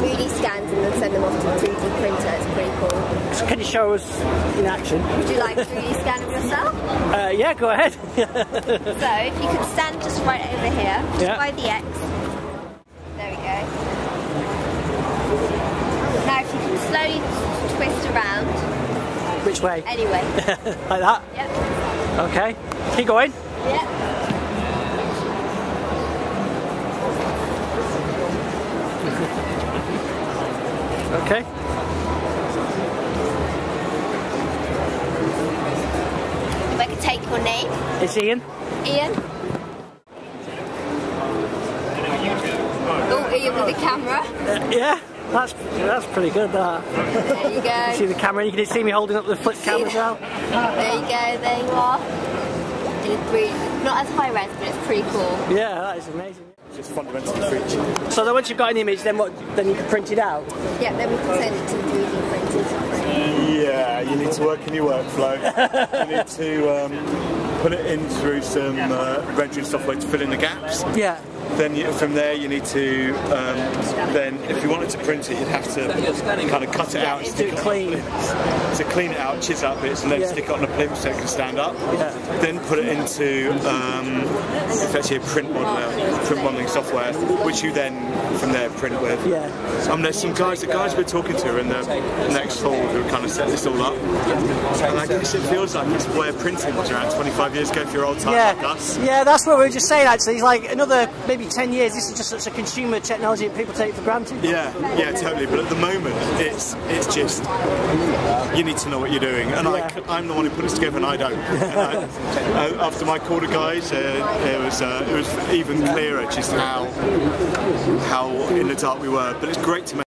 3D scans and then send them off to the 3D printer. It's pretty cool. Can you show us in action? Would you like a 3D scan of yourself? Uh, yeah, go ahead. So if you could stand just right over here, just Yeah. by the X. There we go. Now if you can slowly twist around. Which way? Anyway. like that? yep. Okay. Keep going. Yep. Okay. If I could take your name, It's Ian. Ian. Oh, Ian with the camera. Uh, yeah, that's that's pretty good. That. There you go. See the camera. You can see me holding up the flip camera as well. There you go, there you are. A not as high res, but it's pretty cool. Yeah, that is amazing. Just fundamentally freaky. So then once you've got an image, then what? Then you can print it out. Yeah, then we can send it to 3D printers. Yeah, you need to work in your workflow. you need to um, put it in through some uh, rendering software to fill in the gaps. Yeah. Then you, from there you need to um, then if you wanted to print it, you'd have to kind of cut it out and stick it it clean. to clean it out, chisel out bits, and then Yeah. stick it on a plinth so it can stand up. Yeah. Then put it into um, it's actually a print modeler, print modeling software, which you then from there print with. Yeah. Um, there's some guys, the guys we're talking to in the next hall who kind of set this all up, and I guess it feels like it's where printing was around 25 years ago. If you're old time like Yeah, us. yeah, that's what we were just saying. Actually, it's like another maybe ten years. This is just such a consumer technology that people take for granted. Yeah, yeah, totally. But at the moment, it's it's just you need to know what you're doing, and Yeah. I, am the one who put this together, and I don't. And I, uh, after my call to guys, uh, it was uh, it was even clearer just how how in the dark we were. But it's great to. Make